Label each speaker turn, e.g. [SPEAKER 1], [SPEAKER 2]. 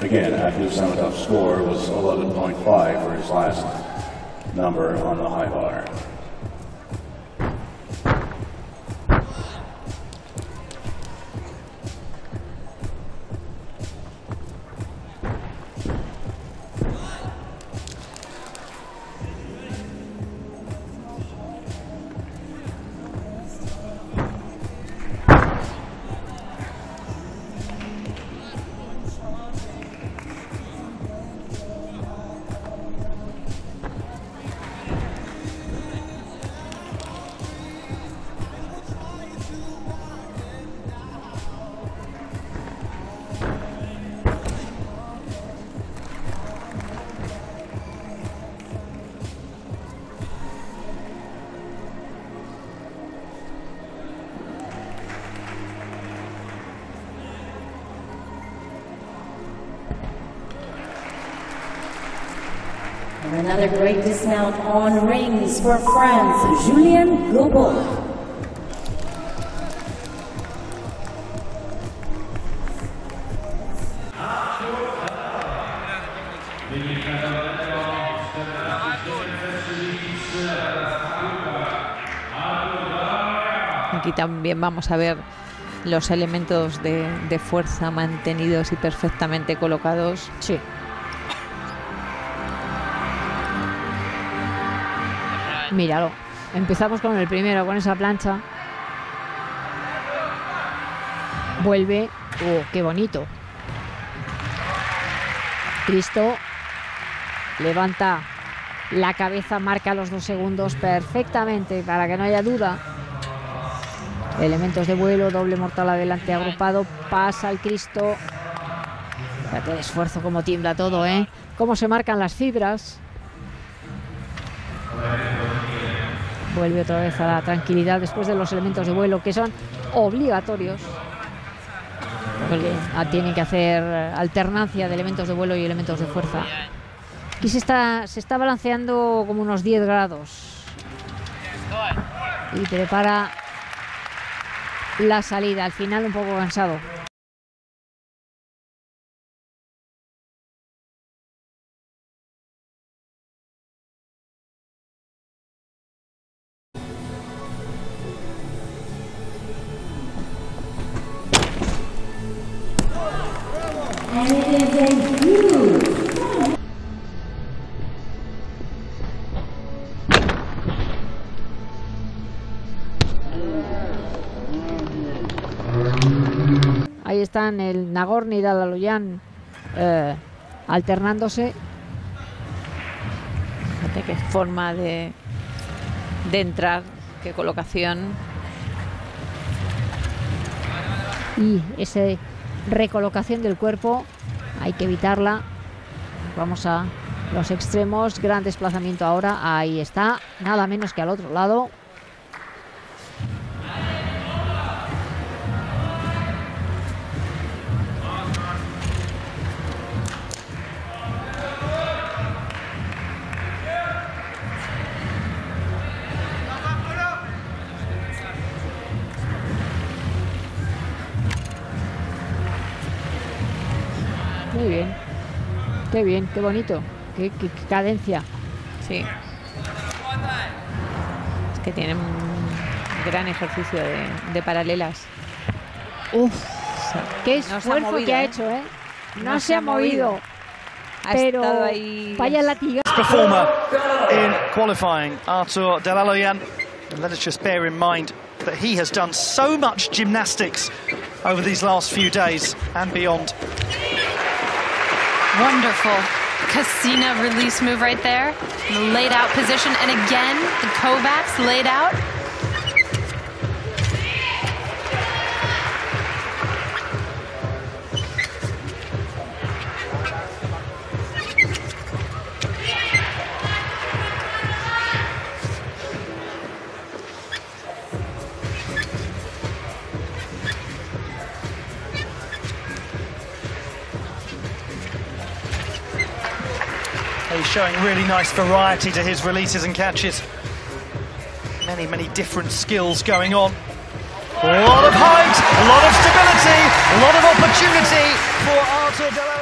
[SPEAKER 1] Again, Abdul Samatov's score was 11.5 for his last number on the high bar.
[SPEAKER 2] And another great dismount on rings for France, Julien Gobot.
[SPEAKER 3] Aquí también vamos a ver los elementos de, de fuerza mantenidos y perfectamente colocados.
[SPEAKER 4] Sí. Míralo. Empezamos con el primero, con esa plancha. Vuelve. Oh, qué bonito. Cristo levanta la cabeza, marca los dos segundos perfectamente para que no haya duda. Elementos de vuelo, doble mortal adelante agrupado, pasa el Cristo. Fíjate el esfuerzo, como tiembla todo, ¿eh? Cómo se marcan las fibras. Vuelve otra vez a la tranquilidad después de los elementos de vuelo que son obligatorios. Porque ah, tienen que hacer alternancia de elementos de vuelo y elementos de fuerza. Aquí se está, se está balanceando como unos 10 grados. Y prepara la salida. Al final un poco cansado. Ahí están el Nagorny y Dalaloyan eh, alternándose.
[SPEAKER 3] Fíjate qué forma de, de entrar, qué colocación.
[SPEAKER 4] Y esa recolocación del cuerpo hay que evitarla. Vamos a los extremos. Gran desplazamiento ahora. Ahí está. Nada menos que al otro lado. Muy bien. Qué bien, qué bonito. Qué, qué- qué cadencia.
[SPEAKER 3] Sí. Es que tienen un gran ejercicio de, de paralelas.
[SPEAKER 4] Uf, qué
[SPEAKER 3] No se ha
[SPEAKER 4] esfuerzo
[SPEAKER 3] movido,
[SPEAKER 4] que ha
[SPEAKER 3] ¿eh?
[SPEAKER 4] hecho, ¿eh? No,
[SPEAKER 3] No
[SPEAKER 4] se ha movido.
[SPEAKER 3] Ha
[SPEAKER 4] pero
[SPEAKER 3] estado ahí.
[SPEAKER 4] vaya latiga.
[SPEAKER 5] performer in qualifying, Artur Delaloyan. And let us just bear in mind that he has done so much gymnastics over these last few days and beyond.
[SPEAKER 6] Wonderful. Casina release move right there. The laid out position. And again, the Kovacs laid out.
[SPEAKER 5] Showing really nice variety to his releases and catches. Many, many different skills going on. A lot of height, a lot of stability, a lot of opportunity for Artur Delaloyan.